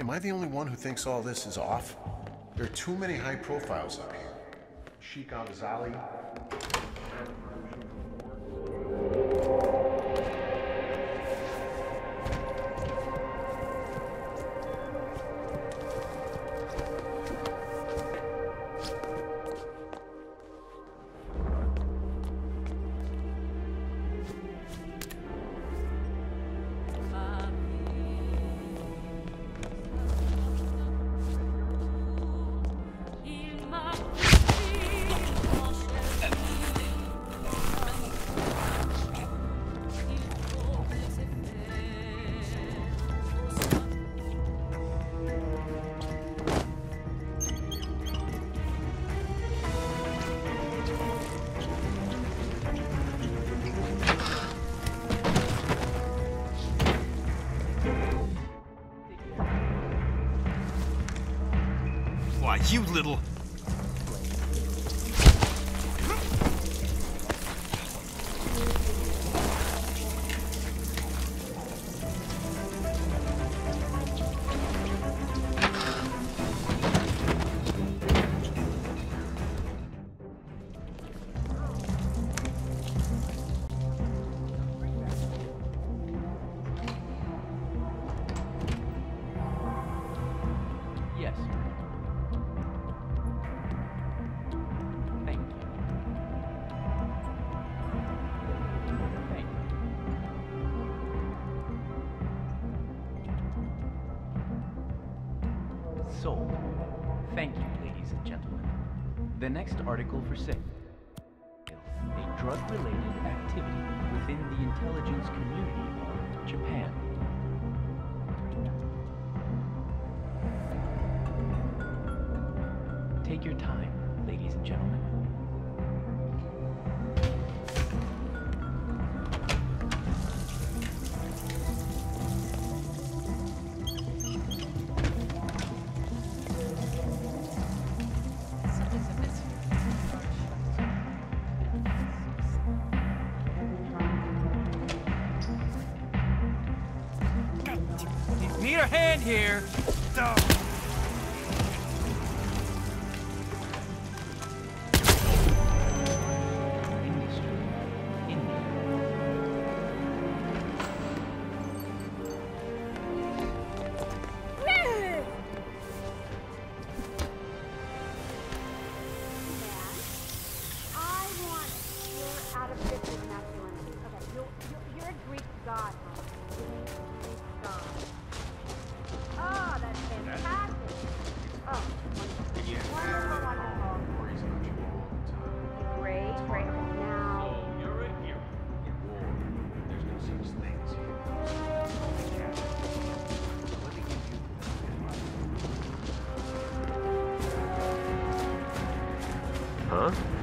Am I the only one who thinks all this is off? There are too many high profiles up here. Sheikh Al Why, you little... Sold. Thank you, ladies and gentlemen. The next article for sale. A drug-related activity within the intelligence community of Japan. Take your time, ladies and gentlemen. You're, you're a Greek god, Huh?